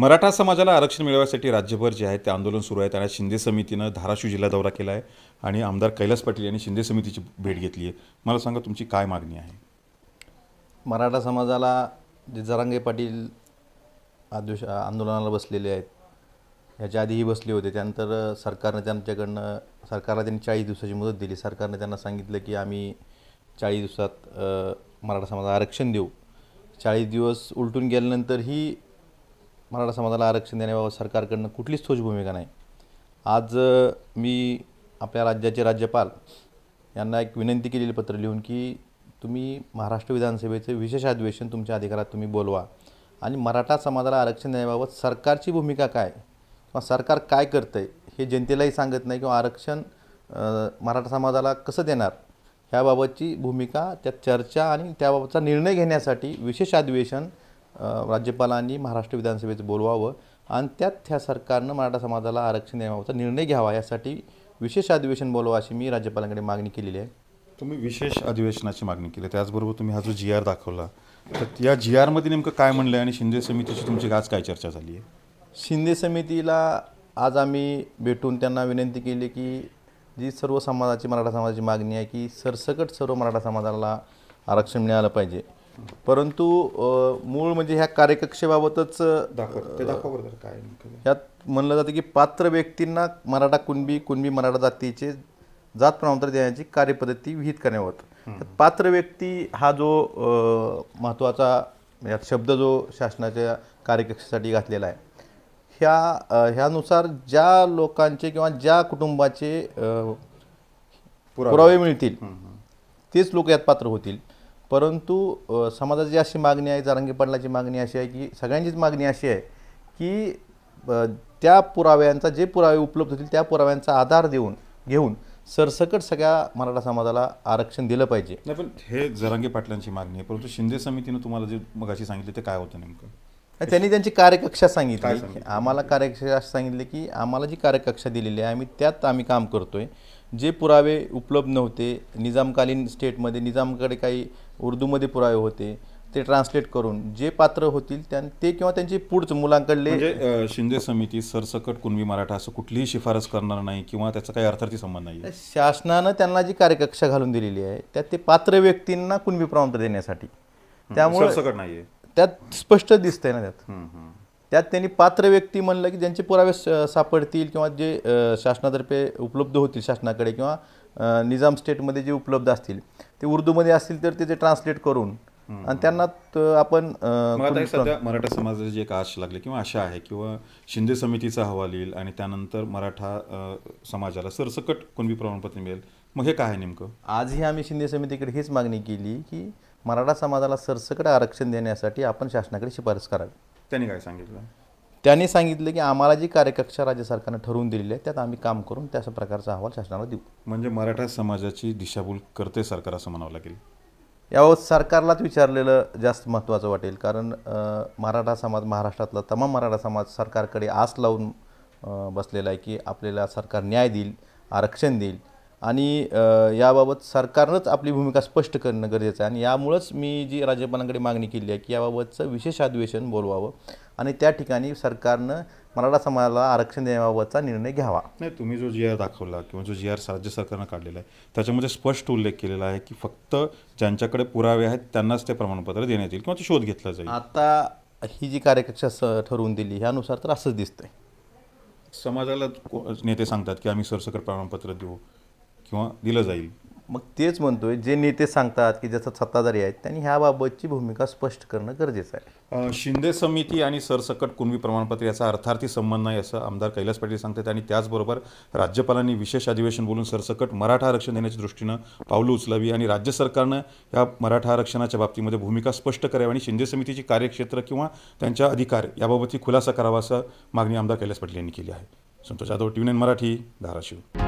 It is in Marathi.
मराठा समाजाला आरक्षण मिळवण्यासाठी राज्यभर जे आहे ते आंदोलन सुरू आहे. त्याला शिंदे समितीनं धाराशिव जिल्हा दौरा केला आहे आणि आमदार कैलास पाटील यांनी शिंदे समितीची भेट घेतली आहे. मला सांगा तुमची काय मागणी आहे? मराठा समाजाला जे जरांगे पाटील आदेश आंदोलनाला बसलेले आहेत ह्याच्या आधीही बसले होते. त्यानंतर सरकारने त्यांच्याकडनं सरकारला त्यांनी चाळीस दिवसाची मुदत दिली. सरकारने त्यांना सांगितलं की आम्ही चाळीस दिवसात मराठा समाजाला आरक्षण देऊ. चाळीस दिवस उलटून गेल्यानंतरही मराठा समाजाला आरक्षण देण्याबाबत सरकारकडनं कुठलीच ठोस भूमिका नाही. आज मी आपल्या राज्याचे राज्यपाल यांना एक विनंती केलेली पत्र लिहून की तुम्ही महाराष्ट्र विधानसभेचे विशेष अधिवेशन तुमच्या अधिकारात तुम्ही बोलवा आणि मराठा समाजाला आरक्षण देण्याबाबत सरकारची भूमिका काय? किंवा सरकार काय करतं आहे हे जनतेलाही सांगत नाही किंवा आरक्षण मराठा समाजाला कसं देणार? ह्याबाबतची भूमिका त्या चर्चा आणि त्याबाबतचा निर्णय घेण्यासाठी विशेष अधिवेशन राज्यपालांनी महाराष्ट्र विधानसभेचं बोलवावं आणि त्यात ह्या सरकारनं मराठा समाजाला आरक्षण देण्याबाबतचा निर्णय घ्यावा यासाठी विशेष अधिवेशन बोलवा अशी मी राज्यपालांकडे मागणी केलेली आहे. तुम्ही विशेष अधिवेशनाची मागणी केली. त्याचबरोबर तुम्ही हा जो जी आर दाखवला तर या जी आरमध्ये नेमकं काय म्हणलं आहे आणि शिंदे समितीची तुमची आज काय चर्चा झाली आहे? शिंदे समितीला आज आम्ही भेटून त्यांना विनंती केली की जी सर्व समाजाची मराठा समाजाची मागणी आहे की सरसकट सर्व मराठा समाजाला आरक्षण मिळालं पाहिजे. परंतु मूळ म्हणजे ह्या कार्यकक्षेबाबतच काय नेमकं. यात म्हणलं जातं की पात्र व्यक्तींना मराठा कुणबी कुणबी मराठा जातीचे जात प्रमाणपत्र देण्याची कार्यपद्धती विहित करण्यावर तर पात्र व्यक्ती हा जो महत्त्वाचा यात शब्द जो शासनाच्या कार्यकक्षेसाठी घातलेला आहे ह्या ह्यानुसार ज्या लोकांचे किंवा ज्या कुटुंबाचे पुरावे. मिळतील तेच लोक यात पात्र होतील. परंतु समाजाची अशी मागणी आहे जारंगी पाटलाची मागणी अशी आहे की सगळ्यांचीच मागणी अशी आहे की त्या पुराव्यांचा जे पुरावे उपलब्ध होतील त्या पुराव्यांचा आधार देऊन घेऊन सरसकट सगळ्या मराठा समाजाला आरक्षण दिलं पाहिजे. नाही पण हे जरांगे पाटलांची मागणी आहे. परंतु शिंदे समितीनं तुम्हाला जे मगाशी सांगितलं ते काय होतं नेमकं? त्यांनी त्यांची कार्यकक्षा सांगितली. सांगितलं? आम्हाला कार्यकक्षा असं सांगितले की आम्हाला जी कार्यकक्षा दिलेली आहे आम्ही त्यात आम्ही काम करतोय. जे पुरावे उपलब्ध नव्हते निजामकालीन स्टेटमध्ये निजामकडे काही उर्दूमध्ये पुरावे होते ते ट्रान्सलेट करून जे पात्र होतील त्या ते किंवा त्यांचे पुढचं मुलांकडले म्हणजे शिंदे समिती सरसकट कुणबी मराठा असं कुठलीही शिफारस करणार नाही किंवा त्याचा काही अर्थार्थी संबंध नाही. शासनानं त्यांना जी कार्यकक्षा घालून दिलेली आहे त्यात ते पात्र व्यक्तींना कुणबी प्रमाणपत्र देण्यासाठी त्यामुळे सरसकट नाहीये त्यात स्पष्ट दिसतंय ना त्यात. त्यात त्यांनी पात्र व्यक्ती म्हणलं की ज्यांचे पुरावे सापडतील किंवा जे शासनातर्फे उपलब्ध होतील शासनाकडे किंवा निजाम स्टेटमध्ये जे उपलब्ध असतील ते उर्दूमध्ये असतील तर ते ते ट्रान्सलेट करून. आणि त्यांना आपण सध्या मराठा समाजाची जी एक आश लागली किंवा आशा आहे किंवा शिंदे समितीचा अहवाल येईल आणि त्यानंतर मराठा समाजाला सरसकट कुणबी प्रमाणपत्र मिळेल? मग हे काय नेमकं? आजही आम्ही शिंदे समितीकडे हीच मागणी केली की मराठा समाजाला सरसकट आरक्षण देण्यासाठी आपण शासनाकडे शिफारस करावी. त्यांनी काय सांगितलं? त्यांनी सांगितलं की आम्हाला जी कार्यकक्षा राज्य सरकारनं ठरवून दिलेली आहे त्यात आम्ही काम करून त्या प्रकारचा अहवाल शासनाला देऊ. म्हणजे मराठा समाजाची दिशाभूल करते सरकार असं म्हणावं लागेल? याबाबत सरकारलाच विचारलेलं जास्त महत्त्वाचं वाटेल कारण मराठा समाज महाराष्ट्रातला तमाम मराठा समाज सरकारकडे आस लावून बसलेला आहे की आपल्याला सरकार न्याय देईल आरक्षण देईल. आणि याबाबत सरकारनंच आपली भूमिका स्पष्ट करणं गरजेचं आहे. आणि यामुळंच मी जी राज्यपालांकडे मागणी केली आहे की याबाबतचं विशेष अधिवेशन बोलवावं. आणि त्या ठिकाणी सरकारनं मराठा समाजाला आरक्षण देण्याबाबतचा निर्णय घ्यावा. नाही तुम्ही जो जी आर दाखवला किंवा जो जी आर राज्य सरकारनं काढलेला आहे त्याच्यामध्ये स्पष्ट उल्लेख केलेला आहे की फक्त ज्यांच्याकडे पुरावे आहेत त्यांनाच ते प्रमाणपत्र देण्यात येईल किंवा ते शोध घेतला जाईल. आता ही जी कार्यकक्षा स ठरवून दिली ह्यानुसार तर असंच दिसतंय. समाजाला को- नेते सांगतात की आम्ही सरसकट प्रमाणपत्र देऊ किंवा दिलं जाईल. मग तेच म्हणतोय जे नेते सांगतात की ज्याचा सत्ताधारी आहेत त्यांनी ह्याबाबतची भूमिका स्पष्ट करणं गरजेचं आहे. शिंदे समिती आणि सरसकट कुणबी प्रमाणपत्र याचा अर्थार्थी संबंध नाही असं आमदार कैलास पाटील सांगतात आणि त्याचबरोबर राज्यपालांनी विशेष अधिवेशन बोलून सरसकट मराठा आरक्षण देण्याच्या दृष्टीनं पावलं उचलावी आणि राज्य सरकारनं या मराठा आरक्षणाच्या बाबतीमध्ये भूमिका स्पष्ट करावी आणि शिंदे समितीची कार्यक्षेत्र किंवा त्यांच्या अधिकार याबाबतची खुलासा करावा असं मागणी आमदार कैलास पाटील यांनी केली आहे. संतोष जाधव टी मराठी धाराशिव.